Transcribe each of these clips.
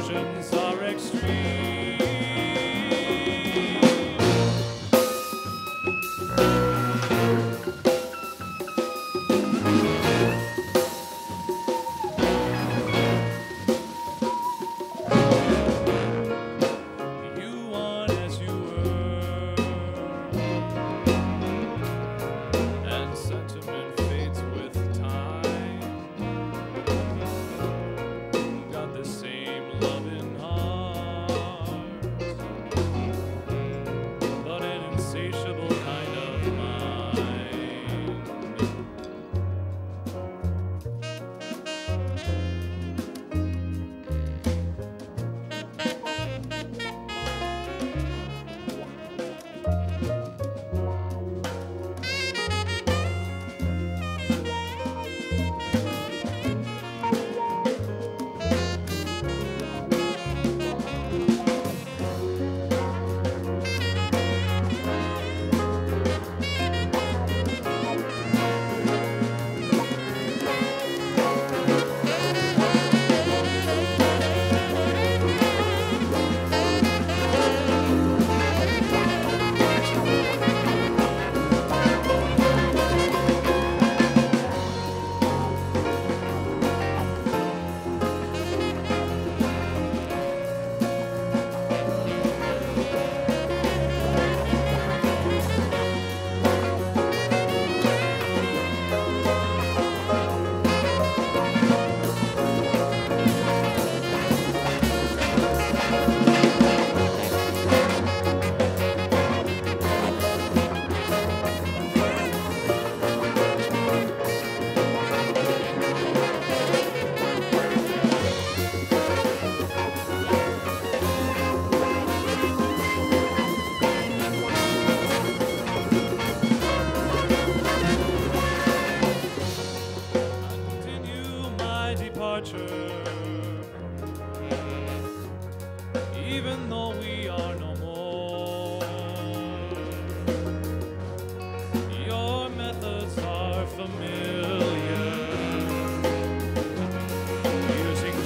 illusions are extreme. even though we are no more. Your methods are familiar, using.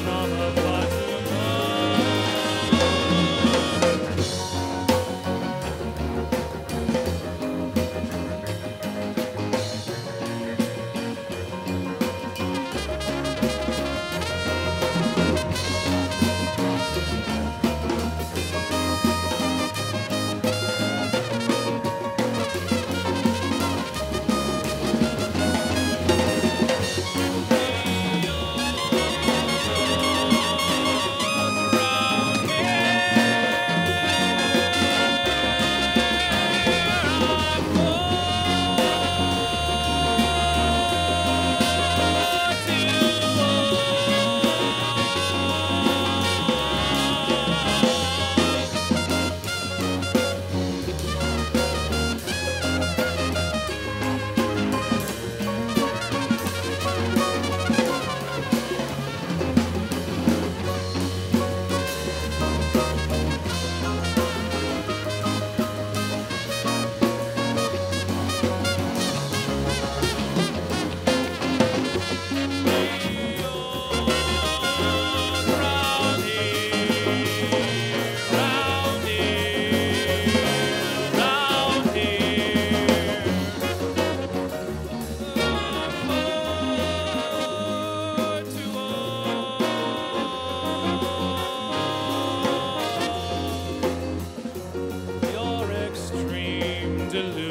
Deliver